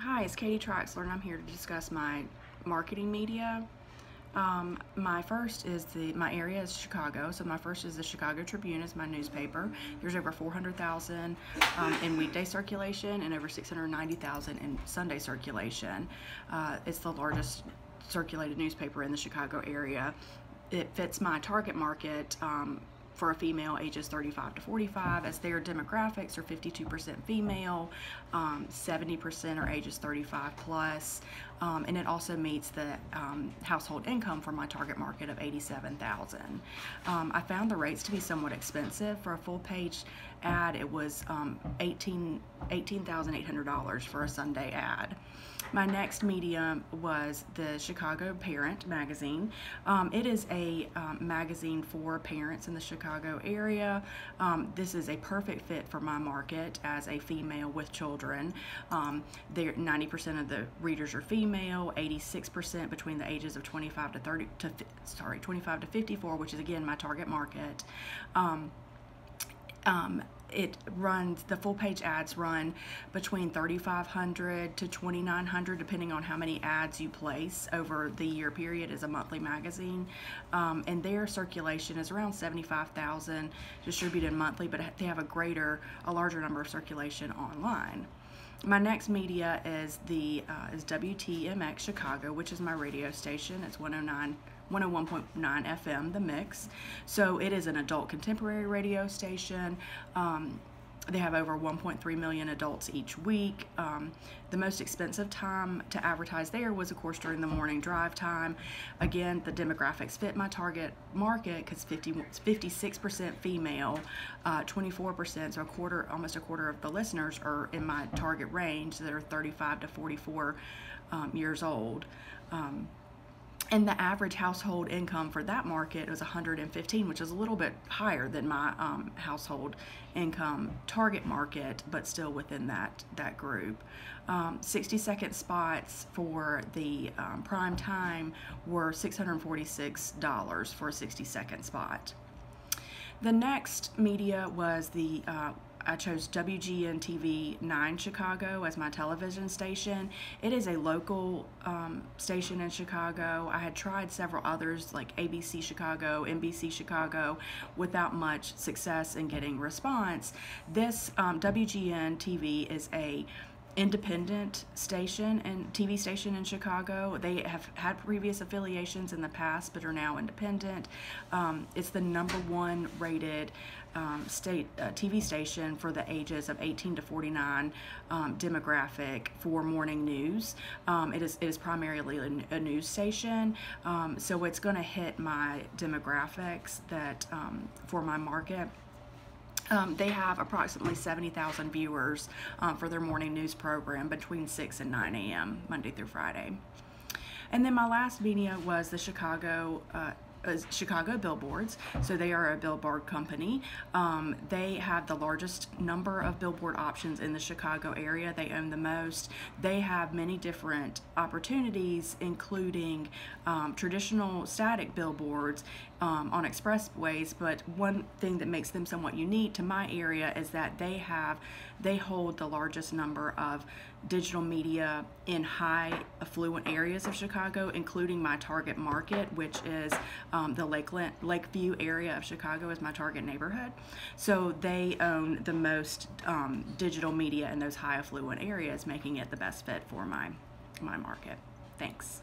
Hi, it's Kadi Traxler, and I'm here to discuss my marketing media. Um, my first is the my area is Chicago, so my first is the Chicago Tribune is my newspaper. There's over 400,000 um, in weekday circulation and over 690,000 in Sunday circulation. Uh, it's the largest circulated newspaper in the Chicago area. It fits my target market. Um, for a female ages 35 to 45 as their demographics are 52% female, 70% um, are ages 35 plus, um, and it also meets the um, household income for my target market of 87,000. Um, I found the rates to be somewhat expensive for a full page ad. It was um, 18 $18,800 for a Sunday ad. My next medium was the Chicago Parent magazine. Um, it is a um, magazine for parents in the Chicago area. Um, this is a perfect fit for my market as a female with children. Um, 90% of the readers are female, 86% between the ages of 25 to 30 to sorry 25 to 54, which is again my target market. Um, um, it runs the full page ads run between 3500 to 2900 depending on how many ads you place over the year period as a monthly magazine um, and their circulation is around 75,000 distributed monthly but they have a greater a larger number of circulation online my next media is the uh, is WTMX Chicago, which is my radio station. It's 109 101.9 FM, The Mix. So it is an adult contemporary radio station. Um, they have over 1.3 million adults each week. Um, the most expensive time to advertise there was, of course, during the morning drive time. Again, the demographics fit my target market because 50, 56% female, 24%, uh, so a quarter, almost a quarter of the listeners are in my target range that are 35 to 44 um, years old. Um, and the average household income for that market was 115 which is a little bit higher than my um, household income target market but still within that that group. Um, 60 second spots for the um, prime time were $646 for a 60 second spot. The next media was the uh, I chose WGN TV 9 Chicago as my television station. It is a local um, station in Chicago. I had tried several others like ABC Chicago, NBC Chicago without much success in getting response. This um, WGN TV is a independent station and TV station in Chicago. They have had previous affiliations in the past, but are now independent. Um, it's the number one rated um, state uh, TV station for the ages of 18 to 49 um, demographic for morning news. Um, it is it is primarily a, a news station, um, so it's going to hit my demographics that um, for my market. Um, they have approximately 70,000 viewers um, for their morning news program between 6 and 9 a.m. Monday through Friday. And then my last media was the Chicago uh, Chicago Billboards. So they are a billboard company. Um, they have the largest number of billboard options in the Chicago area. They own the most. They have many different opportunities, including um, traditional static billboards um, on expressways. But one thing that makes them somewhat unique to my area is that they have, they hold the largest number of digital media in high affluent areas of Chicago, including my target market, which is um, the Lakeland, Lakeview area of Chicago is my target neighborhood. So they own the most um, digital media in those high affluent areas, making it the best fit for my, my market. Thanks.